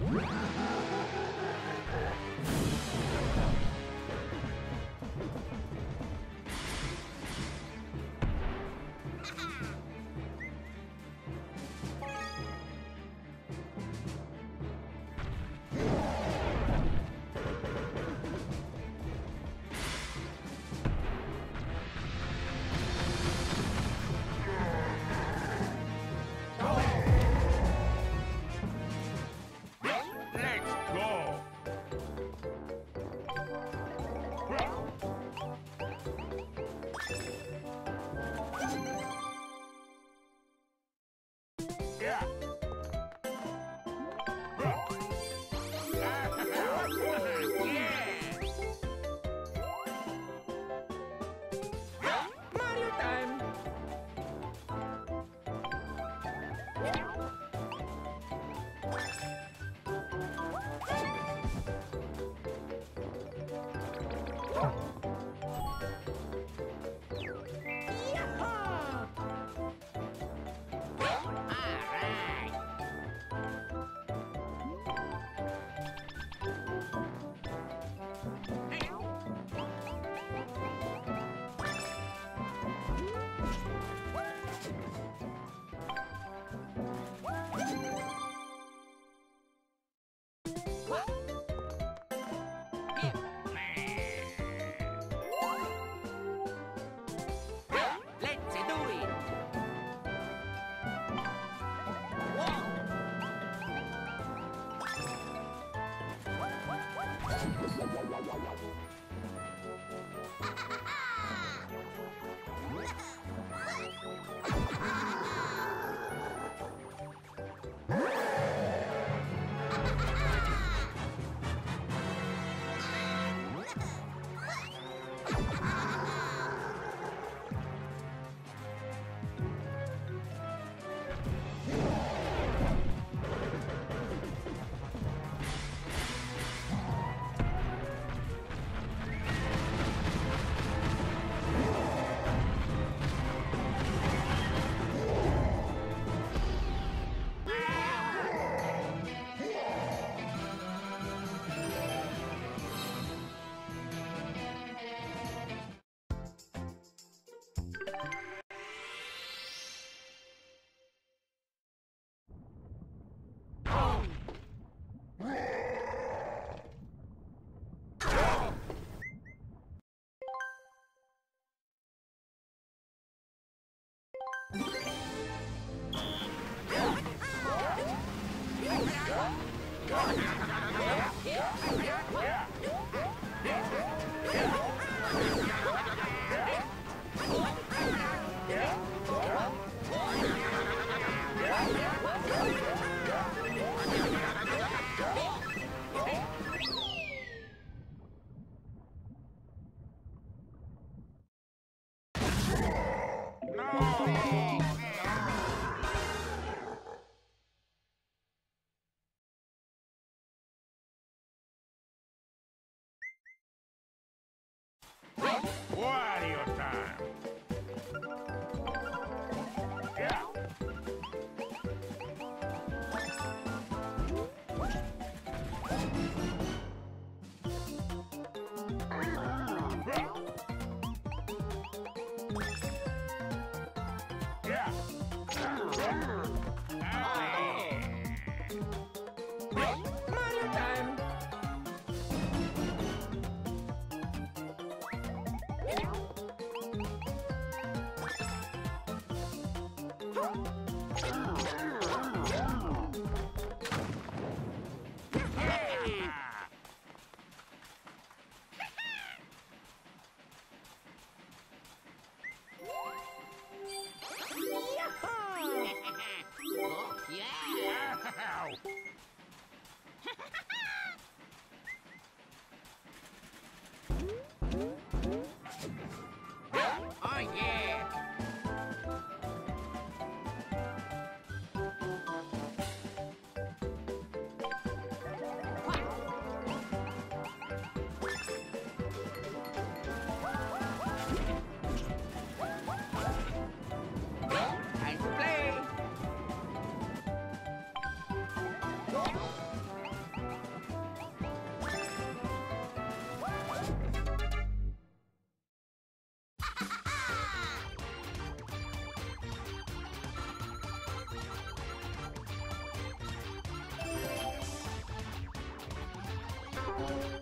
Wario Time! Wario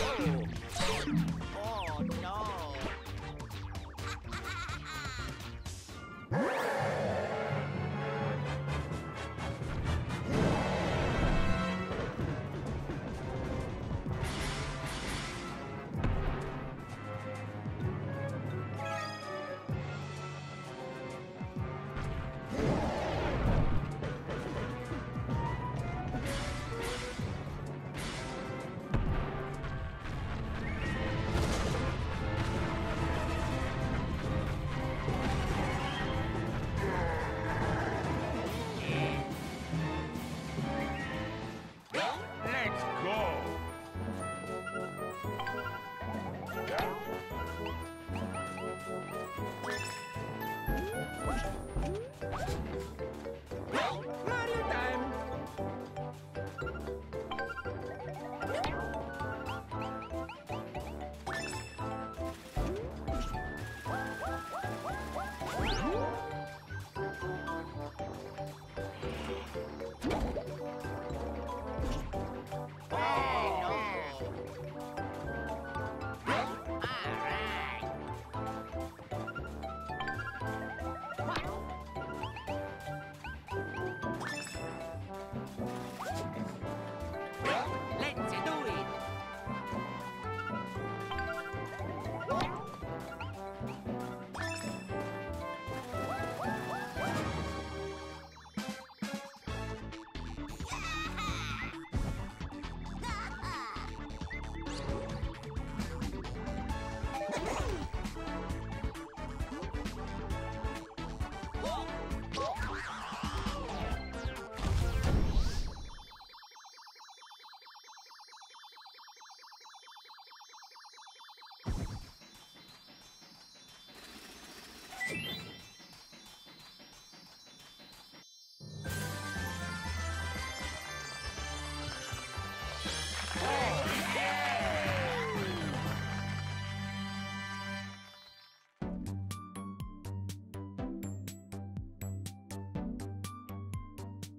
Whoa.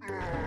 Uh.